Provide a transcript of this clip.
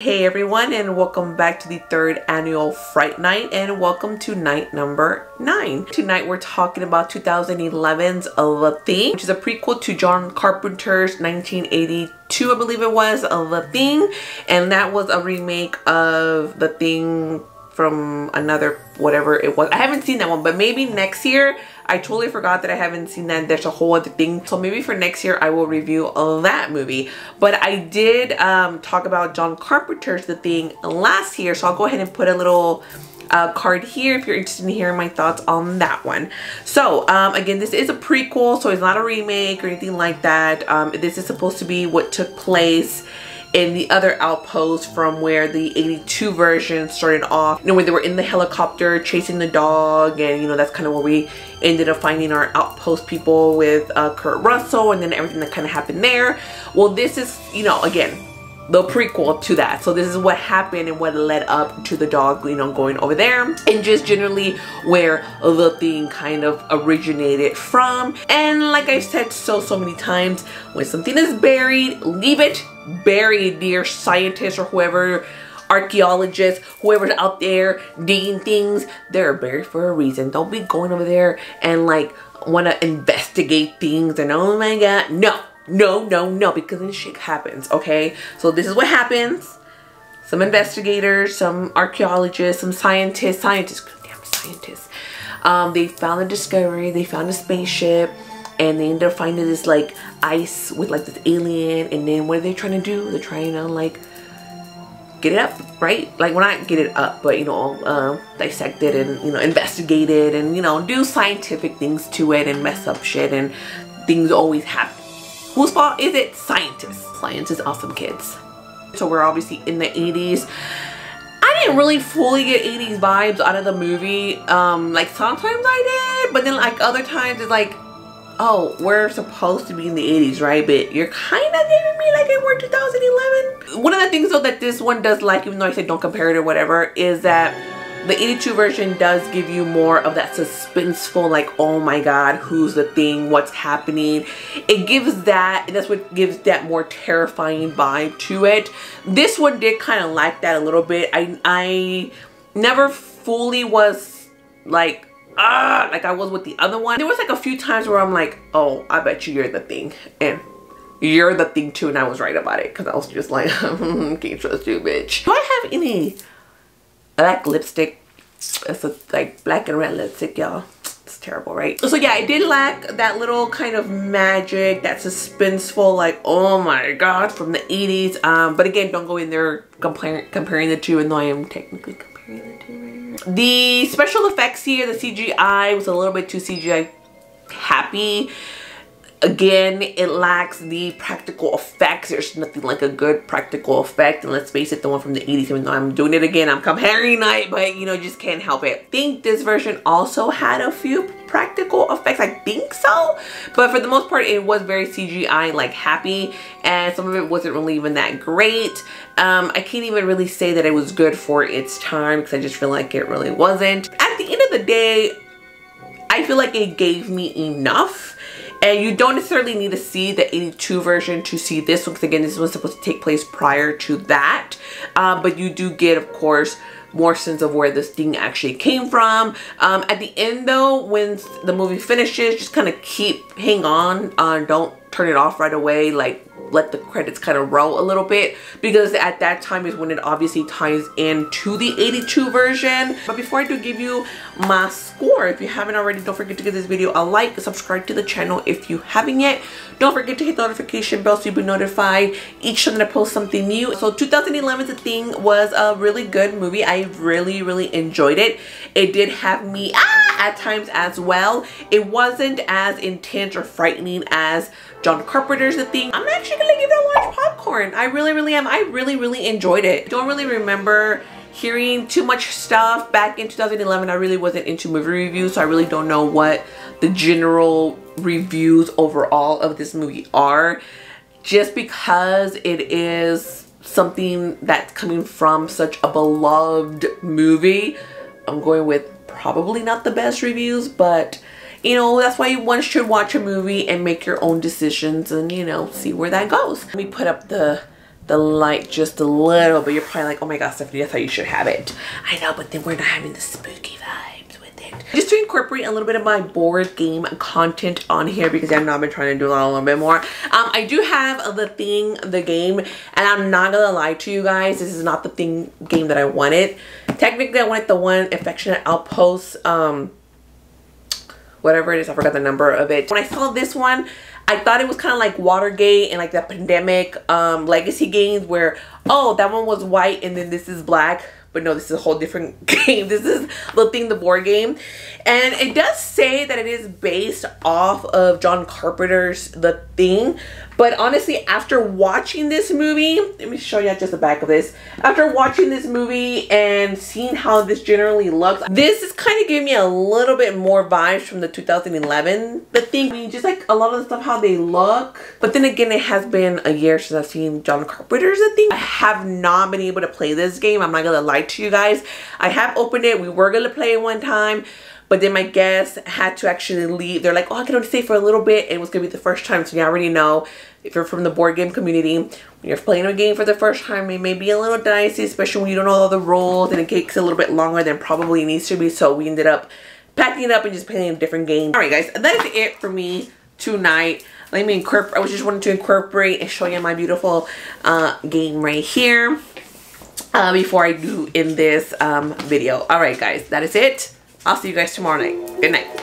Hey everyone and welcome back to the third annual Fright Night and welcome to night number 9. Tonight we're talking about 2011's The Thing which is a prequel to John Carpenter's 1982 I believe it was The Thing and that was a remake of The Thing from another whatever it was. I haven't seen that one but maybe next year I totally forgot that I haven't seen that. There's a whole other thing. So maybe for next year, I will review that movie. But I did um, talk about John Carpenter's The Thing last year. So I'll go ahead and put a little uh, card here if you're interested in hearing my thoughts on that one. So um, again, this is a prequel, so it's not a remake or anything like that. Um, this is supposed to be what took place in the other outpost from where the 82 version started off. You know, when they were in the helicopter chasing the dog and, you know, that's kind of where we ended up finding our outpost people with uh, Kurt Russell and then everything that kind of happened there. Well, this is, you know, again, the prequel to that. So this is what happened and what led up to the dog, you know, going over there and just generally where the thing kind of originated from. And like I've said so, so many times, when something is buried, leave it buried, dear scientists or whoever archaeologists, whoever's out there digging things, they're buried for a reason. Don't be going over there and like want to investigate things and oh my god, no, no, no, no, because then shit happens, okay? So this is what happens. Some investigators, some archaeologists, some scientists, scientists, damn scientists, um, they found a discovery, they found a spaceship, and they ended up finding this like ice with like this alien, and then what are they trying to do? They're trying to like get it up, right? Like, well, not get it up, but, you know, uh, dissect it and, you know, investigate it and, you know, do scientific things to it and mess up shit and things always happen. Whose fault is it? Scientists. Science is awesome, kids. So we're obviously in the 80s. I didn't really fully get 80s vibes out of the movie. Um, like sometimes I did, but then like other times it's like, oh, we're supposed to be in the 80s, right? But you're kind of giving me like it were 2011. One of the things though that this one does like, even though I said don't compare it or whatever, is that the 82 version does give you more of that suspenseful like oh my god who's the thing what's happening it gives that that's what gives that more terrifying vibe to it this one did kind of like that a little bit i i never fully was like ah like i was with the other one there was like a few times where i'm like oh i bet you you're the thing and you're the thing too and i was right about it because i was just like can't trust you bitch do i have any black lipstick. It's a like black and red lipstick, y'all. It's terrible, right? So yeah, I did lack that little kind of magic, that suspenseful, like, oh my god, from the 80s. Um, but again, don't go in there comparing comparing the two, and though I am technically comparing the two The special effects here, the CGI was a little bit too CGI happy again it lacks the practical effects. There's nothing like a good practical effect. And let's face it the one from the 80s even though i'm doing it again i'm comparing night but you know just can't help it. I think this version also had a few practical effects. I think so. But for the most part it was very cgi like happy. And some of it wasn't really even that great. Um i can't even really say that it was good for its time because i just feel like it really wasn't. At the end of the day i feel like it gave me enough and you don't necessarily need to see the 82 version to see this one because again this was supposed to take place prior to that. Uh, but you do get of course more sense of where this thing actually came from. Um, at the end though when the movie finishes just kind of keep hang on uh, don't turn it off right away like let the credits kind of roll a little bit because at that time is when it obviously ties into the 82 version. But before I do give you my score, if you haven't already, don't forget to give this video a like, subscribe to the channel if you haven't yet. Don't forget to hit the notification bell so you'll be notified each time I post something new. So 2011's The Thing was a really good movie. I really, really enjoyed it. It did have me ah, at times as well. It wasn't as intense or frightening as John Carpenter's The Thing. I'm actually gonna give it a large popcorn. I really, really am. I really, really enjoyed it. Don't really remember hearing too much stuff back in 2011 I really wasn't into movie reviews so I really don't know what the general reviews overall of this movie are just because it is something that's coming from such a beloved movie I'm going with probably not the best reviews but you know that's why you one should watch a movie and make your own decisions and you know see where that goes. Let me put up the the light just a little but you're probably like oh my god stephanie i thought you should have it. I know but then we're not having the spooky vibes with it. Just to incorporate a little bit of my board game content on here because i've not been trying to do that a little bit more. Um, i do have the thing the game and i'm not gonna lie to you guys this is not the thing game that i wanted technically i wanted the one Infection at Outpost um whatever it is i forgot the number of it when i saw this one I thought it was kind of like Watergate and like the pandemic um, legacy games where, oh, that one was white and then this is black. But no, this is a whole different game. This is the thing, the board game. And it does say that it is based off of John Carpenter's The Thing. But honestly, after watching this movie, let me show you just the back of this. After watching this movie and seeing how this generally looks, this is kind of giving me a little bit more vibes from the 2011 The Thing. I mean, just like a lot of the stuff, how they look. But then again, it has been a year since I've seen John Carpenter's The Thing. I have not been able to play this game. I'm not gonna lie to you guys. I have opened it. We were gonna play it one time but then my guests had to actually leave. They're like, oh, I can only stay for a little bit. It was going to be the first time. So you already know if you're from the board game community, when you're playing a game for the first time, it may be a little dicey, especially when you don't know all the rules and it takes a little bit longer than probably needs to be. So we ended up packing it up and just playing a different game. All right, guys, that is it for me tonight. Let me incorporate, I was just wanting to incorporate and show you my beautiful uh, game right here. Uh, before I do in this um, video. All right, guys, that is it. I'll see you guys tomorrow night. Good night.